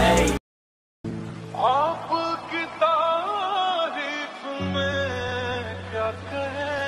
आप आपकी तारीफ़ में क्या कहें?